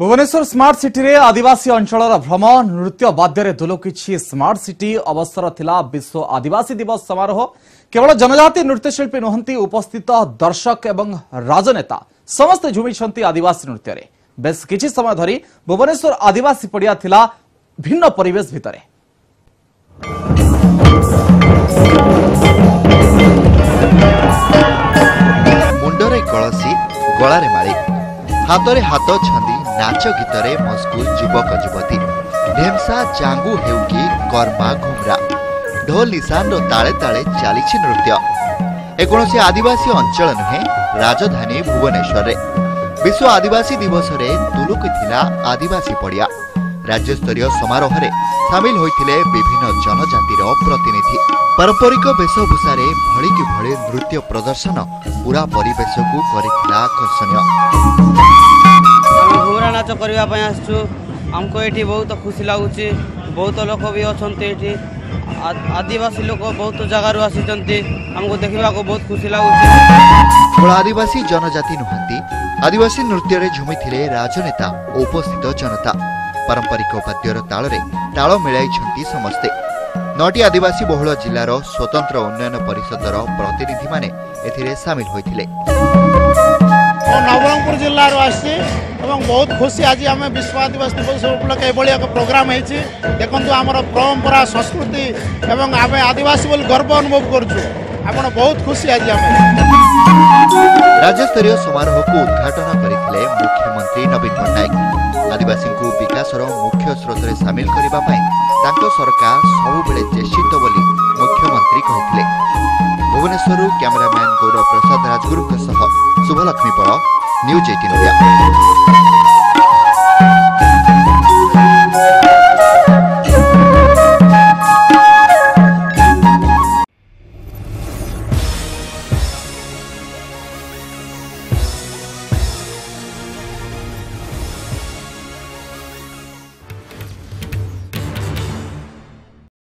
Bhubaneswar smart city আদিবাসী অঞ্চলর ভ্রম নৃত্য বাদ্যরে দোলকিছি স্মার্ট সিটি অবসর লা বিশ্ব আদিবাসী দিবস সমারোহ কেবল জনজাতি নৃত্যশিল্পী নুহতি উপস্থিত দর্শক এবং রাজনেতা সমস্ত ঝুমিছেন আদিবাসী নৃত্যরে বেশ কিছু সময় ধরি ভুবনেশ্বর আদিবাসী পড়িয়া লা ভিন্ন পরিবেশ ভিতরে মুন্ডরে কলসি গলারে মারি হাতরে হাত ছাঁদি ନାଚ ଗୀତରେ ମସ୍ଗୁଲ ଯୁବକ ଯୁବତୀ ଢେମ୍ସା ଚାଙ୍ଗୁ ହେଉ କି କର୍ମା ଘୁମରା ଢୋଲ ନିଶାନର ତାଳେ ତାଳେ ଚାଲିଛି ନୃତ୍ୟ ଏ କୌଣସି ଆଦିବାସୀ ଅଞ୍ଚଳ ନୁହେଁ ରାଜଧାନୀ ଭୁବନେଶ୍ୱରରେ ବିଶ୍ୱ ଆଦିବାସୀ ଦିବସରେ ତୁଲୁକିଥିଲା ଆଦିବାସୀ ପଡ଼ିଆ ରାଜ୍ୟସ୍ତରୀୟ ସମାରୋହରେ ସାମିଲ ହୋଇଥିଲେ ବିଭିନ୍ନ ଜନଜାତିର ପ୍ରତିନିଧି ପାରମ୍ପରିକ ବେଶଭୂଷାରେ ଭଳିକି ଭଳି ନୃତ୍ୟ ପ୍ରଦର୍ଶନ ପୁରା ପରିବେଶକୁ କରିଥିଲା ଆକର୍ଷଣୀୟ ସାହାଯ୍ୟ କରିବା ପାଇଁ ଆସିଛୁ ଆମକୁ ଏଠି ବହୁତ ଖୁସି ଲାଗୁଛି ବହୁତ ଲୋକ ବି ଅଛନ୍ତି ଏଠି ଆଦିବାସୀ ଲୋକ ବହୁତ ଜାଗାରୁ ଆସିଛନ୍ତି ଆମକୁ ଦେଖିବାକୁ ବହୁତ ଖୁସି ଲାଗୁଛି କେବଳ ଆଦିବାସୀ ଜନଜାତି ନୁହନ୍ତି ଆଦିବାସୀ ନୃତ୍ୟରେ ଝୁମିଥିଲେ ରାଜନେତା ଓ ଉପସ୍ଥିତ ଜନତା ପାରମ୍ପରିକ ବାଦ୍ୟର ତାଳରେ ତାଳ ମିଳାଇଛନ୍ତି ସମସ୍ତେ ନଅଟି ଆଦିବାସୀ ବହୁଳ ଜିଲ୍ଲାର ସ୍ୱତନ୍ତ୍ର ଉନ୍ନୟନ ପରିଷଦର ପ୍ରତିନିଧିମାନେ ଏଥିରେ ସାମିଲ ହୋଇଥିଲେ ଜିଲ୍ଲାରୁ ଆସିଛି ଏବଂ ବହୁତ ଖୁସି ଆଜି ଆମେ ବିଶ୍ୱ ଆଦିବାସୀ ଦିବସ ଉପଲକ୍ଷେ ଏଭଳି ଏକ ପ୍ରୋଗ୍ରାମ୍ ହେଇଛି ଦେଖନ୍ତୁ ଆମର ପରମ୍ପରା ସଂସ୍କୃତି ଏବଂ ଆମେ ଆଦିବାସୀ ବୋଲି ଗର୍ବ ଅନୁଭବ କରୁଛୁ ଆପଣ ବହୁତ ଖୁସି ଆଜି ଆମେ ରାଜ୍ୟସ୍ତରୀୟ ସମାରୋହକୁ ଉଦ୍ଘାଟନ କରିଥିଲେ ମୁଖ୍ୟମନ୍ତ୍ରୀ ନବୀନ ପଟ୍ଟନାୟକ ଆଦିବାସୀଙ୍କୁ ବିକାଶର ମୁଖ୍ୟ ସ୍ରୋତରେ ସାମିଲ କରିବା ପାଇଁ ତାଙ୍କ ସରକାର ସବୁବେଳେ ଚେଷ୍ଟିତ ବୋଲି ମୁଖ୍ୟମନ୍ତ୍ରୀ କହିଥିଲେ ଭୁବନେଶ୍ୱରରୁ କ୍ୟାମେରାମ୍ୟାନ୍ ଗୌରବ ପ୍ରସାଦ ରାଜଗୁରୁଙ୍କ ସହ ଶୁଭଲକ୍ଷ୍ମୀ ପଳ New Jetinovya.